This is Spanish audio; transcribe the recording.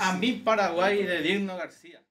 A mi Paraguay de Digno García.